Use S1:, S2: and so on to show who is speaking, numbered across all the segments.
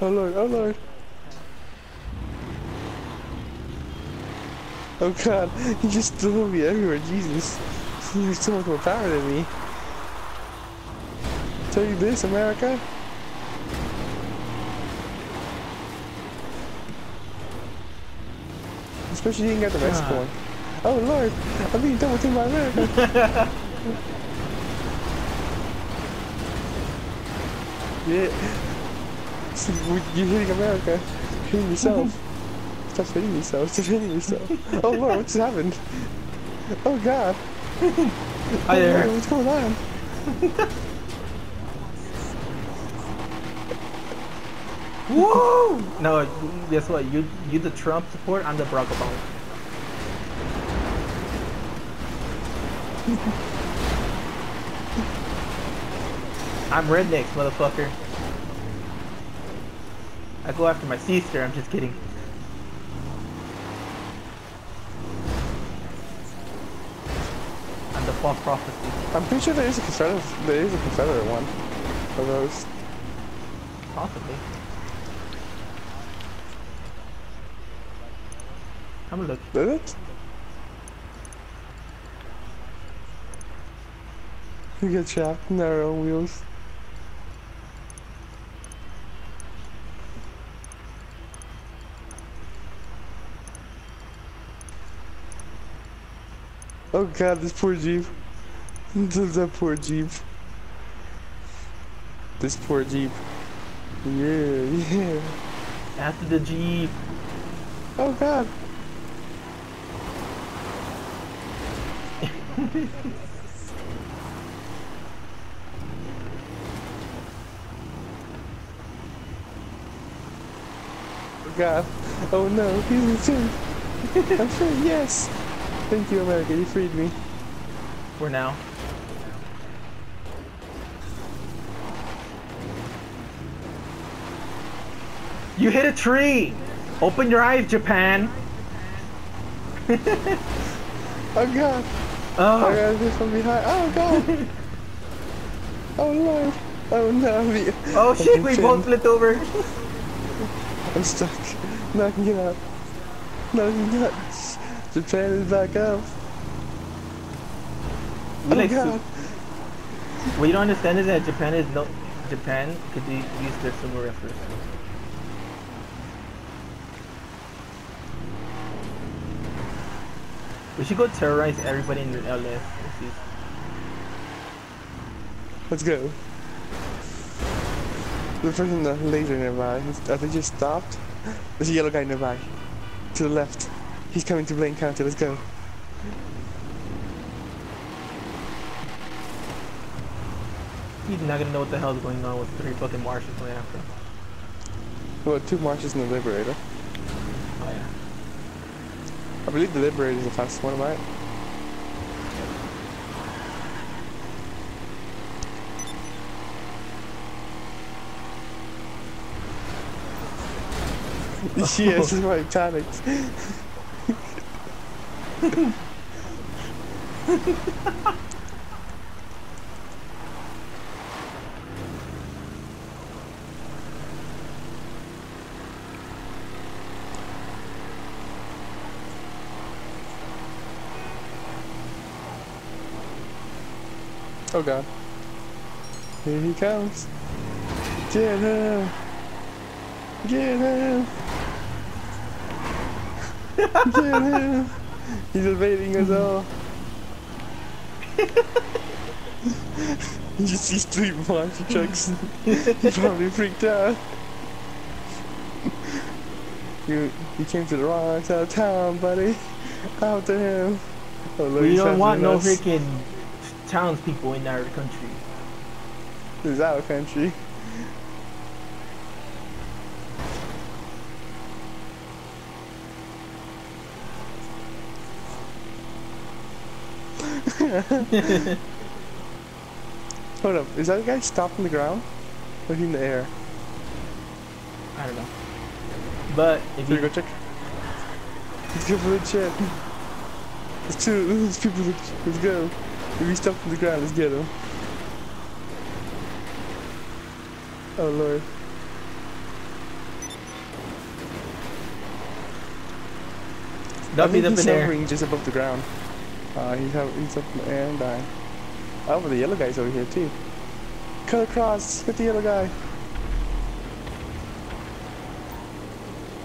S1: Oh lord, oh lord. Oh god, you just threw me everywhere, Jesus. You're so much more power than me. Tell you this, America? Especially you ain't get the Mexico one. Oh lord, I'm being double teamed by America. yeah. You're hitting America. You're hitting yourself. Stop hitting yourself. Stop hitting yourself. Oh lord, what just happened? Oh god.
S2: Hi there.
S1: What's going on?
S2: Woo! No, guess what? You you the Trump support. I'm the Barack Obama. I'm redneck, motherfucker. I go after my sister. I'm just kidding. I'm the false prophecy.
S1: I'm pretty sure there is a Confederate. There is a Confederate one of those.
S2: Possibly. Have a look.
S1: Is it? We get trapped in our own wheels. Oh god, this poor Jeep. that poor Jeep. This poor Jeep. Yeah, yeah.
S2: After the Jeep.
S1: Oh god. oh god. Oh no, he's in I'm free, yes. Thank you, America, you freed me.
S2: We're now. You hit a tree! Open your eyes, Japan!
S1: Oh god.
S2: Oh,
S1: I got this from behind. Oh god. oh lord. Oh no. Oh, the-
S2: oh shit, we both flipped over.
S1: I'm stuck. No, I can get out. No, you're not. Japan is back up. Oh
S2: like
S1: god.
S2: What you don't understand is that Japan is no Japan could u- use their sumo wrestlers. We should go terrorize everybody in the LS.
S1: Let's go. The person the laser nearby. I think just stopped. There's a yellow guy nearby. To the left. He's coming to Blaine County. Let's go.
S2: He's not gonna know what the hell's going on with three fucking Martians going after him.
S1: Well, two Martians and the Liberator.
S2: Oh yeah.
S1: I believe the Liberator is the fastest one, right? yes, this is I panicked. Oh god. Here he comes. Get him! Get him! Get him! He's evading us all. he just sees three monster trucks. he probably freaked out. You, you came to the wrong side of town, buddy. After him. Oh, look,
S2: We don't want no freaking townspeople in our country.
S1: This is our country. Hold up, is that guy stopped in the ground? Or in the air?
S2: I don't know. But if
S1: Should
S2: you
S1: go check. Let's go for the check. Let's chill. Let's people. Let's go. If he stopped in the ground, let's get him. Oh lord. Dump
S2: I
S1: think
S2: the
S1: hovering just above the ground. Uh, he's, ho- he's up and dying. Oh, but the yellow guy's over here too. Cut across, get the yellow guy.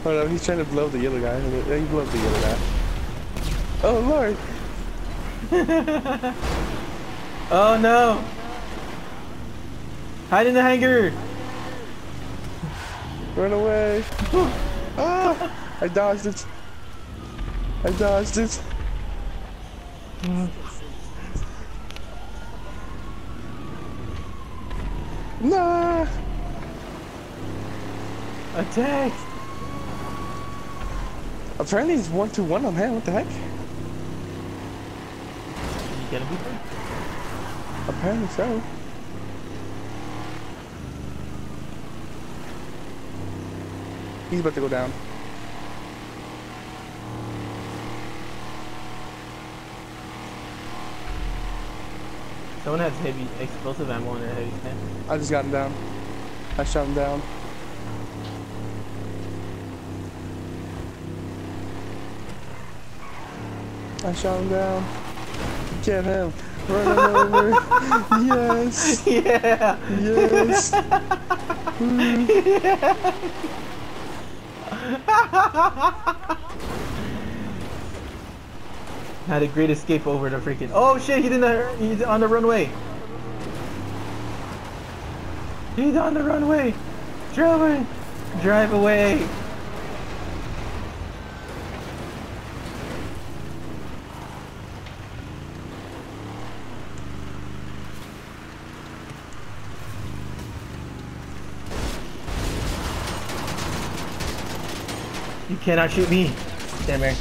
S1: Oh no, he's trying to blow the yellow guy. He blew up the yellow guy. Oh lord!
S2: Oh no! Hide in the hangar!
S1: Run away! ah! I dodged it. I dodged it. Nah!
S2: Attack!
S1: Apparently it's one to one on him. What the heck?
S2: You gonna?
S1: Apparently so. He's about to go down.
S2: Someone has heavy explosive ammo in their heavy tank.
S1: I just got him down. I shot him down. I shot him down. Get him. Run him over. yes.
S2: Yeah!
S1: Yes. Hmm.
S2: Had a great escape over the freaking. Oh shit! He's on the runway. He's on the runway. Drive, drive away. You cannot shoot me. Stand there.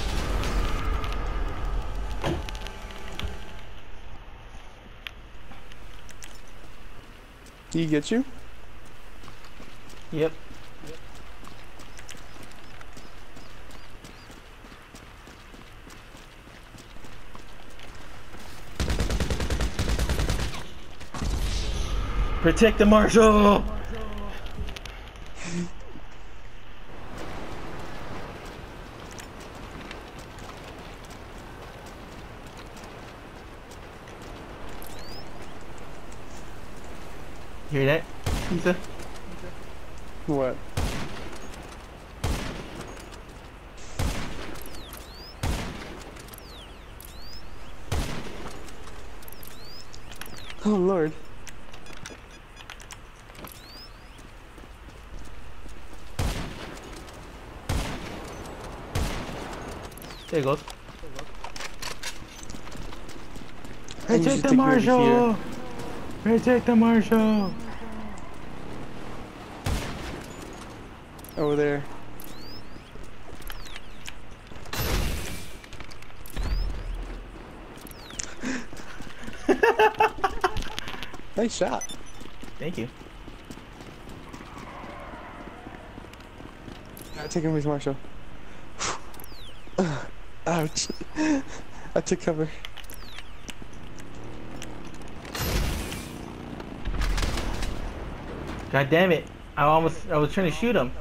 S1: He get you?
S2: Yep. Protect the marshal! Hear that, Pizza?
S1: What? Oh lord.
S2: There it goes.
S1: I usually
S2: Protect the
S1: take me over here.
S2: marshal! Protect the marshal!
S1: Over there. nice shot.
S2: Thank you.
S1: I take him with Marshall. Ouch. I took cover.
S2: God damn it. I almost, I was trying to shoot him.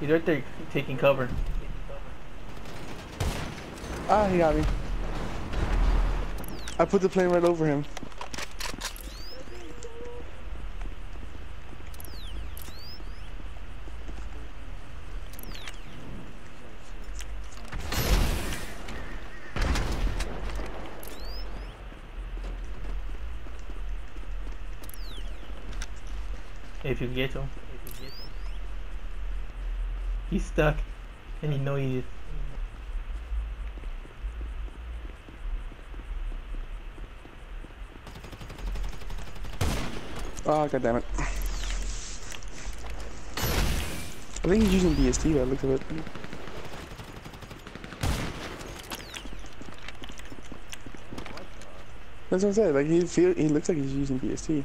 S2: He's right there taking cover.
S1: Ah, he got me. I put the plane right over him.
S2: If you get him. He's stuck. And you know he is.
S1: Ah, oh, god damn it. I think he's using BST by the looks of it. That's what I'm saying. Like he feel he looks like he's using BST.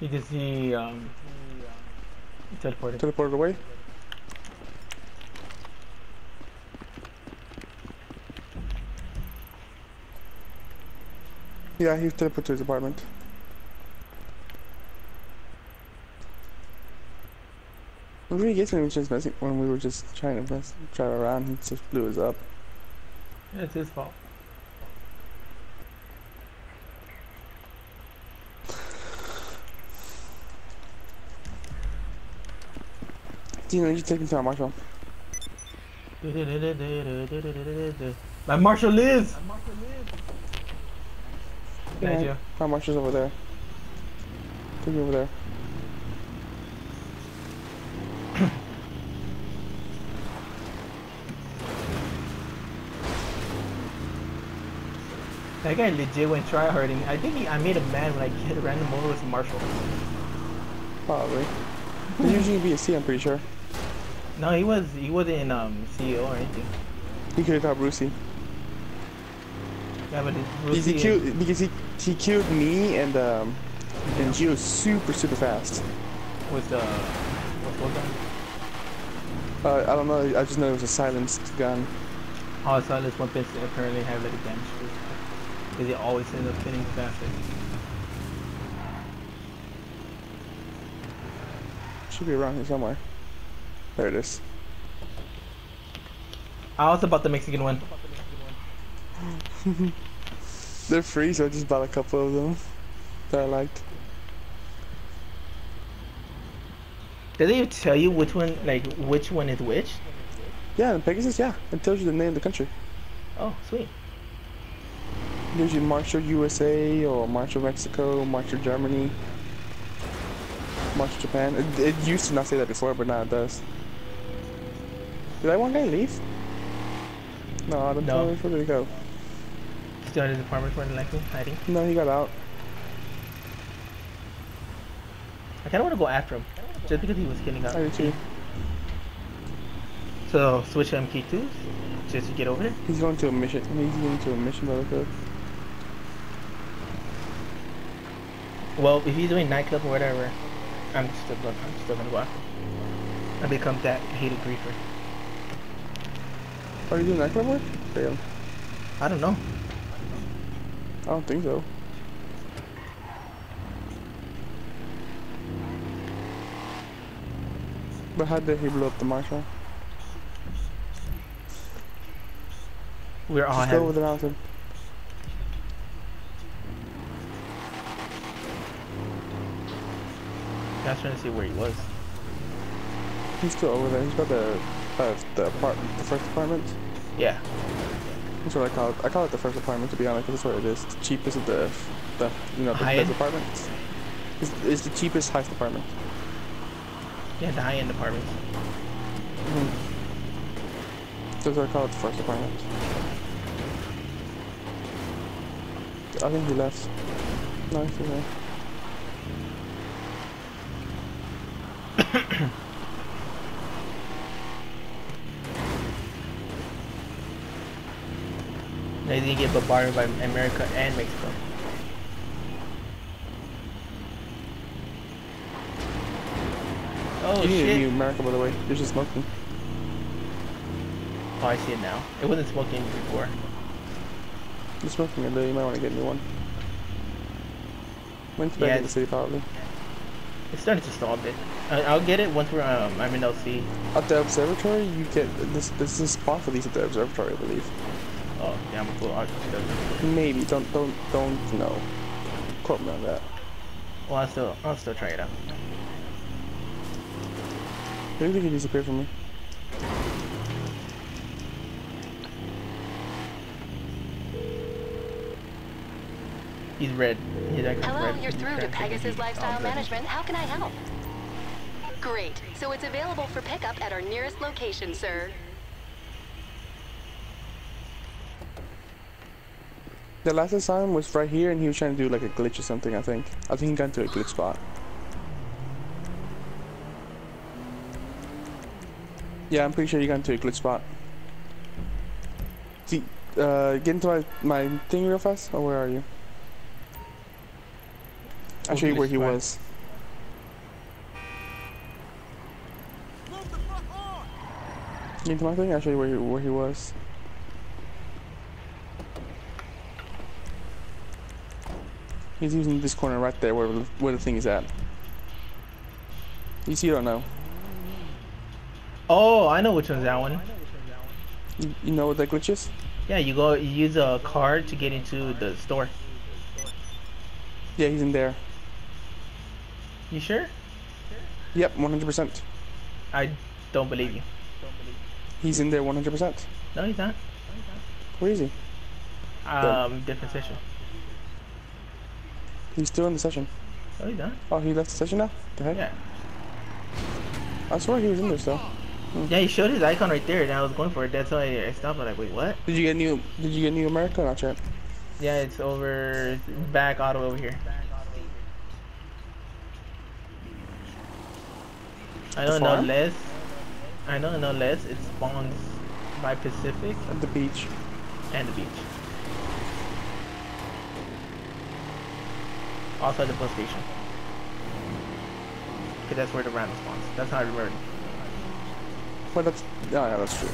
S2: You can see, um, teleported.
S1: Teleported away. Yeah, he teleported to his apartment. It really gets me when, just messing, when we were just trying to mess, drive around, he just blew us up.
S2: Yeah, it's his fault.
S1: Dino, you take me to our marshal.
S2: My Marshall lives. Thank you.
S1: Our marshal's over there. Take me over there.
S2: That guy legit went try harding. I think he, I made him mad when I hit a random over with Marshall.
S1: Probably. He's usually be a C, I'm pretty sure.
S2: No, he was he wasn't in um CEO or anything.
S1: He could have got Brucie.
S2: Yeah, but
S1: Because he killed, because he, he killed me and um and Gio super super fast.
S2: With uh what gun?
S1: Uh, I don't know. I just know it was a silenced gun.
S2: Oh, this weapons apparently have like a damage because they always ends up hitting faster.
S1: Should be around here somewhere. There it is.
S2: I was about the Mexican one.
S1: They're free, so I just bought a couple of them that I liked.
S2: Did they tell you which one, like which one is which?
S1: Yeah, in Pegasus, yeah. It tells you the name of the country.
S2: Oh, sweet.
S1: It gives you Marshall USA or Marshall Mexico, Marshall Germany, Marshall Japan. It, it used to not say that before, but now it does. Did that one guy leave? No, I don't
S2: No.
S1: know. Where did he go?
S2: Still in his apartment more than likely, hiding.
S1: No, he got out.
S2: I kind of want to go after him, just because he was killing
S1: I do.
S2: So switch MK2s just to get over there.
S1: He's going to a mission. He's going to a mission by the code.
S2: Well, if he's doing nightclub or whatever, I'm still going. I'm still gonna go after him. I become that hated griefer.
S1: Are you doing that nightclub work? Damn.
S2: I don't know.
S1: I don't think so. But how did he blow up the marshal?
S2: We're all
S1: Just go over the mountain.
S2: I was trying to see where he was.
S1: He's still over there. He's by the uh, the apartment, the first apartment.
S2: Yeah.
S1: That's what I call it. I call it the first apartment to be honest, 'cause that's what it is. The cheapest of the, the you know, the
S2: High
S1: apartments. It's, it's the cheapest, highest apartment.
S2: Yeah, the high end apartments.
S1: That's what I call it the first apartment. I think he left. No, he's there.
S2: They didn't get bombarded by America and Mexico. Oh
S1: you
S2: shit!
S1: new America, by the way. You're just smoking.
S2: Oh, I see it now. It wasn't smoking before.
S1: You're smoking a little. You might want to get a new one. When's back
S2: Yeah,
S1: in the city, probably.
S2: It's starting to stall a bit. I I'll get it once we're um I'm in LC.
S1: At the observatory, you get this. This is a spot for these at the observatory, I believe.
S2: Oh, yeah, I'm cool. I'll.
S1: Maybe. Don't don't don't know. Quote me on that.
S2: Well, I'll still I'll still try it out.
S1: Maybe they can disappear from me.
S2: He's red. He's actually
S3: Hello,
S2: red.
S3: you're through to Pegasus Lifestyle. Management. How can I help? Great. So it's available for pickup at our nearest location, sir.
S1: The last I was right here, and he was trying to do like a glitch or something. I think. I think he got into a glitch spot. Yeah, I'm pretty sure he got into a glitch spot. See, uh, get into my my thing real fast. Or where are you? I'll show you where he was. Get into my thing. I'll show you where he, where he was. He's using this corner right there where the, where the thing is at. You see, you don't know.
S2: Oh, I know which one's that one.
S1: You, you know what that glitch is?
S2: Yeah, you go you use a card to get into the store.
S1: Yeah, he's in there.
S2: You sure?
S1: Yep, 100%.
S2: I don't believe you.
S1: He's in there 100%.
S2: No, he's not.
S1: Where is he?
S2: Um, different session.
S1: He's still in the session.
S2: No, he's not.
S1: Oh, he left the session now? The heck?
S2: Yeah.
S1: I swear he was in there still. Hmm.
S2: Yeah, he showed his icon right there, and I was going for it. That's why I stopped. I'm like, wait, what?
S1: Did you get new? Did you get new America? Not yet.
S2: Yeah, it's over, back way over here. I don't know less. I don't know less. It spawns by Pacific
S1: At the beach.
S2: and the beach. At the bus station. Cause that's where the random spawns. That's how I remember. it.
S1: Well, that's. Yeah, that's true.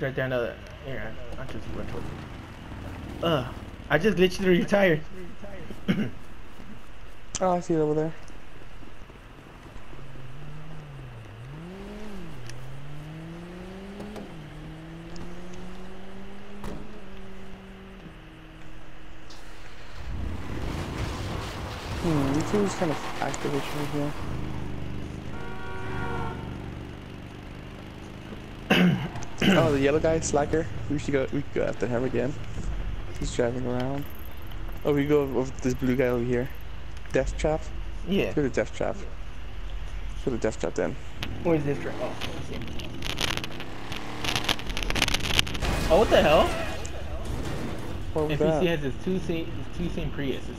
S2: Right there, another. Here, I just went it. Ugh. I just glitched through your tire.
S1: Oh, I see it over there. Hmm, feels kind of activation here. Oh, the yellow guy, Slacker. We should go. We could go after him again. He's driving around. Oh, we go with this blue guy over here. Death Trap.
S2: Yeah.
S1: Let's go to Death Trap. Let's go to Death Trap then.
S2: Where's this truck? Oh. Oh, what the hell?
S1: What was
S2: NPC
S1: that?
S2: has his two same, his two same Priuses.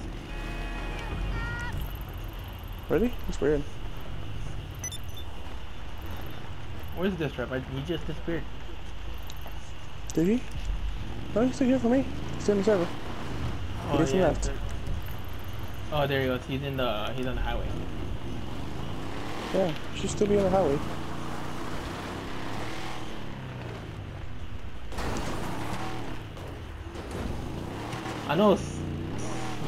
S1: Really? That's weird.
S2: Where's this trap? I- He just disappeared.
S1: Did he? No, he's still here for me. He's still in the server.
S2: Oh,
S1: he left.
S2: there- Oh, there he goes. He's in the, he's on the highway.
S1: Yeah, should still be on the highway.
S2: I know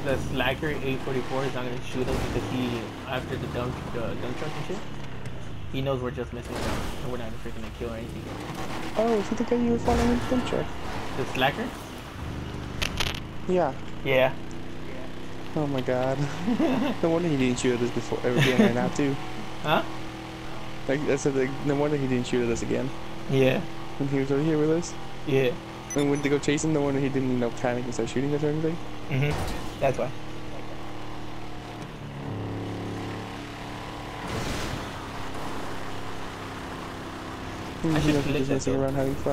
S2: the Slacker 844 is not gonna shoot him because he, after the dump, the dump truck and shit, he knows we're just messing around and we're not even freaking gonna kill or anything.
S1: Oh, is he the guy you were following in the truck?
S2: The Slacker?
S1: Yeah.
S2: Yeah.
S1: Oh my god. no wonder he didn't shoot at us before ever again right now too.
S2: Huh?
S1: Like I said, like, no wonder he didn't shoot at us again
S2: Yeah.
S1: when he was over here with us.
S2: Yeah.
S1: And when they go chase him, no wonder he didn't, you know, panic and start shooting us or anything.
S2: Mm-hmm. That's why. I should click
S1: just around having fun.